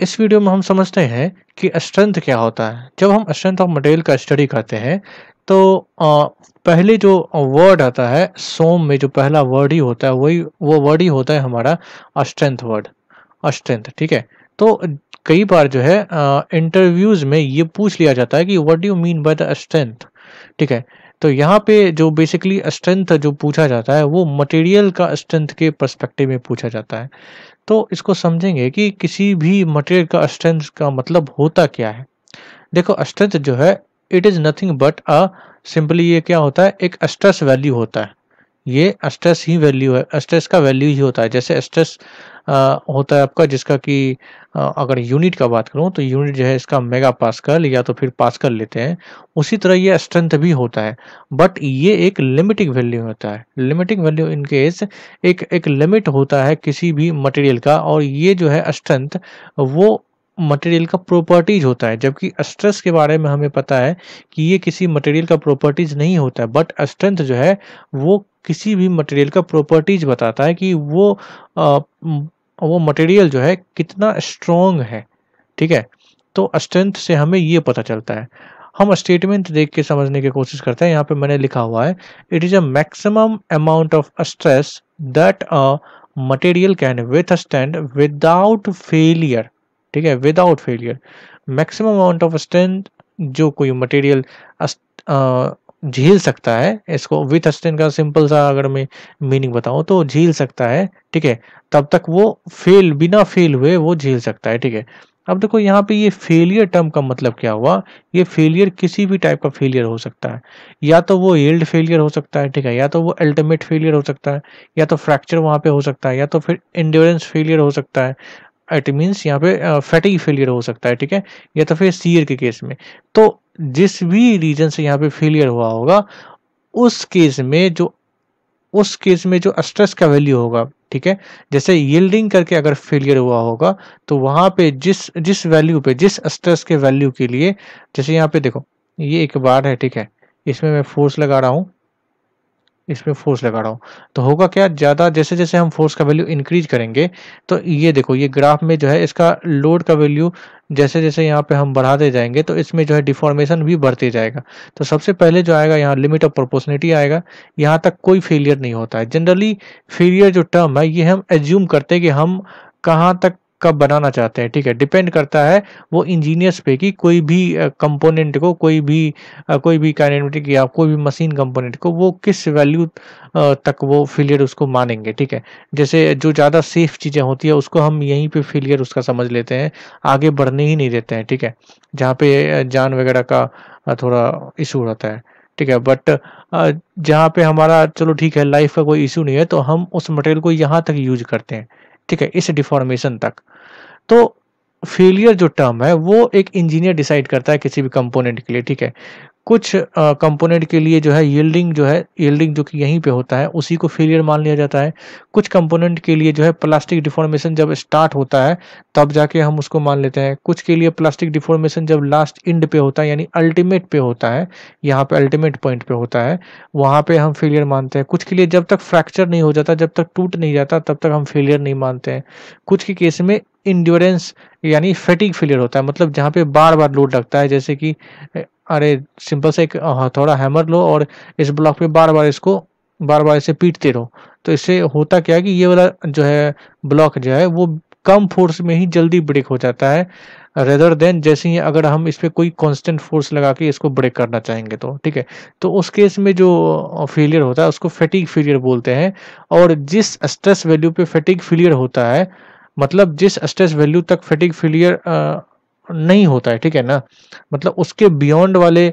इस वीडियो में हम समझते हैं कि स्ट्रेंथ क्या होता है। जब हम स्ट्रेंथ ऑफ़ मटेरियल का स्टडी करते हैं तो पहले जो वर्ड आता है, सोम में जो पहला वर्ड ही होता है, वही, वो वर्ड ही होता है हमारा स्ट्रेंथ वर्ड स्ट्रेंथ ठीक है? तो कई बार जो है इंटरव्यूज़ में ये पूछ लिया जाता है कि what do mean by the strength ठीक है? तो यहाँ पे जो बेसिकली स्ट्रेंथ जो पूछा जाता है, वो मटेरियल का स्ट्रेंथ के परस्पेक्टिव में पूछा जाता है। तो इसको समझेंगे कि किसी भी मटेरियल का स्ट्रेंथ का मतलब होता क्या है? देखो स्ट्रेंथ जो है it is nothing but a simply ये क्या होता है, एक स्ट्रेस वैल्यू होता है। ये स्ट्रेस ही वैल्यू है स्ट्रेस का वैल्यू ही होता है। जैसे स्ट्रेस होता है आपका जिसका कि अगर यूनिट का बात करूँ तो यूनिट जो है इसका मेगा पास्कल या तो फिर पास्कल लेते हैं। उसी तरह ये स्ट्रेंथ भी होता है। बट ये एक लिमिटिंग वैल्यू होता है। लिमिटिंग वैल्यू इन केस एक एक लिमिट होता है किसी भी मटेरियल का और ये जो है स्ट्रेंथ वो मटेरियल का प्रॉपर्टीज़ होता है। जबकि स्ट्रेस के बारे में हमें पता है कि ये किसी मटेरियल का प्रॉपर्टीज़ नहीं होता है। बट स्ट्रेंथ जो है वो किसी भी मटेरियल का प्रॉपर्टीज़ बताता है कि वो आ, वो मटेरियल जो है कितना स्ट्रॉन्ग है ठीक है? तो स्ट्रेंथ से हमें ये पता चलता है। हम स्टेटमेंट देख के समझने की कोशिश करते हैं। यहाँ पे मैंने लिखा हुआ है it is a maximum amount of stress that a material can withstand without failure ठीक है? Without failure maximum amount of strength जो कोई मटेरियल झील सकता है, इसको विथ स्ट्रेंथ का सिंपल सा अगर मैं मीनिंग बताऊँ तो झील सकता है, ठीक है? तब तक वो फेल बिना फेल हुए वो झेल सकता है, ठीक है? अब देखो यहाँ पे ये फेलियर टर्म का मतलब क्या हुआ? ये फेलियर किसी भी टाइप का फेलियर हो सकता है। या तो वो येल्ड फेलियर हो सकता है, ठीक है? या तो वो अल्टीमेट फेलियर हो सकता है, या तो फ्रैक्चर वहाँ पे हो सकता है, या तो फिर इंड्योरेंस फेलियर हो सकता है। इट मीन्स यहाँ पे फैटिक फेलियर हो सकता है, ठीक है? या तो फिर सीयर के केस में। तो जिस भी रीजन से यहाँ पे फेलियर हुआ होगा, उस केस में जो, उस केस में जो स्ट्रेस का वैल्यू होगा, ठीक है? जैसे यील्डिंग करके अगर फेलियर हुआ होगा तो वहाँ पे जिस जिस वैल्यू पे, जिस स्ट्रेस के वैल्यू के लिए, जैसे यहाँ पे देखो, ये एक बार है, ठीक है? इसमें मैं फोर्स लगा रहा हूँ। इसमें फोर्स लगा रहा हूँ। तो होगा क्या? ज़्यादा जैसे जैसे हम फोर्स का वैल्यू इंक्रीज करेंगे तो ये देखो, ये ग्राफ में जो है इसका लोड का वैल्यू जैसे जैसे यहाँ पे हम बढ़ाते जाएँगे तो इसमें जो है डिफॉर्मेशन भी बढ़ते जाएगा। तो सबसे पहले जो आएगा, यहाँ लिमिट ऑफ़ प्रोपोर्शनिटी आएगा। यहाँ तक कोई फेलियर नहीं होता है। जनरली फेलियर जो टर्म है, ये हम एज्यूम करते हैं कि हम कहाँ तक कब बनाना चाहते हैं, ठीक है? डिपेंड करता है वो इंजीनियर्स पे कि कोई भी कंपोनेंट को, कोई भी कोई भी काइनेमेटिक या कोई भी मशीन कंपोनेंट को, वो किस वैल्यू तक वो फेलियर उसको मानेंगे, ठीक है? जैसे जो ज़्यादा सेफ़ चीज़ें होती है, उसको हम यहीं पे फेलियर उसका समझ लेते हैं, आगे बढ़ने ही नहीं देते हैं, ठीक है? जहाँ पे जान वगैरह का थोड़ा इशू रहता है, ठीक है? बट जहाँ पे हमारा, चलो ठीक है लाइफ का कोई इशू नहीं है तो हम उस मटेरियल को यहाँ तक यूज़ करते हैं। ठीक है, इस डिफॉर्मेशन तक। तो फेलियर जो टर्म है, वो एक इंजीनियर डिसाइड करता है किसी भी कंपोनेंट के लिए, ठीक है। कुछ कंपोनेंट के लिए जो है यील्डिंग जो है यील्डिंग जो कि यहीं पे होता है, उसी को फेलियर मान लिया जाता है। कुछ कंपोनेंट के लिए जो है प्लास्टिक डिफॉर्मेशन जब स्टार्ट होता है, तब जाके हम उसको मान लेते हैं। कुछ के लिए प्लास्टिक डिफॉर्मेशन जब लास्ट इंड पे होता है, यानी अल्टीमेट पे होता है, यहाँ पे अल्टीमेट पॉइंट पे होता है, वहाँ पे हम फेलियर मानते हैं। कुछ के लिए जब तक फ्रैक्चर नहीं हो जाता, जब तक टूट नहीं जाता, तब तक हम फेलियर नहीं मानते हैं। कुछ के केस में इंड्योरेंस यानी फेटिक फेलियर होता है मतलब जहाँ पे बार बार लोड लगता है, जैसे कि अरे सिंपल से एक थोड़ा हैमर लो और इस ब्लॉक पे बार बार इसको, बार बार इसे पीटते रहो। तो इससे होता क्या है कि ये वाला जो है ब्लॉक जो है, वो कम फोर्स में ही जल्दी ब्रेक हो जाता है रेदर देन जैसे ही अगर हम इस पर कोई कांस्टेंट फोर्स लगा के इसको ब्रेक करना चाहेंगे तो ठीक है? तो उस केस में जो फेलियर होता है, उसको फेटिक फेलियर बोलते हैं। और जिस स्ट्रेस वैल्यू पे फेटिक फेलियर होता है मतलब जिस स्ट्रेस वैल्यू तक फेटिक फेलियर नहीं होता है, ठीक है ना? मतलब उसके बियॉन्ड वाले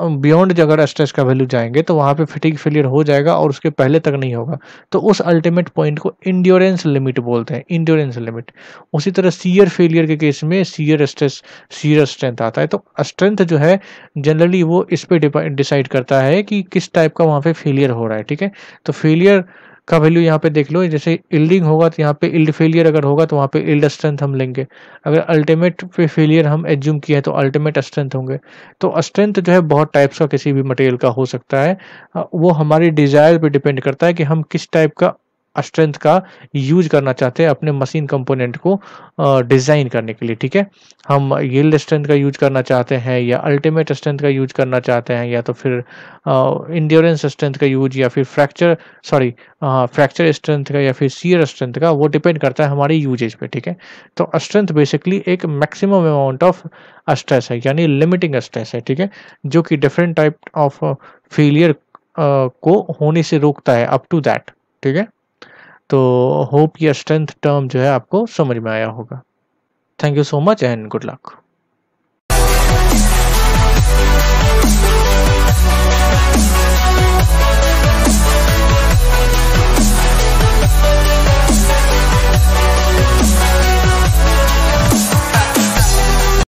बियॉन्ड अगर स्ट्रेस का वैल्यू जाएँगे तो वहाँ पे फिटिक फेलियर हो जाएगा और उसके पहले तक नहीं होगा। तो उस अल्टीमेट पॉइंट को इंड्योरेंस लिमिट बोलते हैं इंड्योरेंस लिमिट उसी तरह सीयर फेलियर के केस में सीयर स्ट्रेस सीयर स्ट्रेंथ आता है। तो स्ट्रेंथ जो है जनरली वो इस पर डिसाइड करता है कि किस टाइप का वहाँ पे फेलियर हो रहा है, ठीक है? तो फेलियर का वैल्यू यहाँ पे देख लो, जैसे इल्डिंग होगा तो यहाँ पे इल्ड फेलियर अगर होगा तो वहाँ पे इल्ड स्ट्रेंथ हम लेंगे। अगर अल्टीमेट पे फेलियर हम एज्यूम किया है तो अल्टीमेट स्ट्रेंथ होंगे। तो स्ट्रेंथ जो है बहुत टाइप्स का किसी भी मटेरियल का हो सकता है। वो हमारी डिज़ायर पे डिपेंड करता है कि हम किस टाइप का स्ट्रेंथ का यूज़ करना चाहते हैं अपने मशीन कंपोनेंट को डिज़ाइन करने के लिए, ठीक है? हम यील्ड स्ट्रेंथ का यूज़ करना चाहते हैं या अल्टीमेट स्ट्रेंथ का यूज़ करना चाहते हैं या तो फिर इंड्योरेंस स्ट्रेंथ का यूज़ या फिर फ्रैक्चर सॉरी फ्रैक्चर स्ट्रेंथ का या फिर सीयर स्ट्रेंथ का, वो डिपेंड करता है हमारी यूजेज पे, ठीक है? तो स्ट्रेंथ बेसिकली एक मैक्सिमम अमाउंट ऑफ़ स्ट्रेस है, यानी लिमिटिंग स्ट्रेस है, ठीक है? जो कि डिफरेंट टाइप ऑफ़ फेलियर को होने से रोकता है अप टू दैट ठीक है? तो होप ये स्ट्रेंथ टर्म जो है आपको समझ में आया होगा। Thank you so much and good luck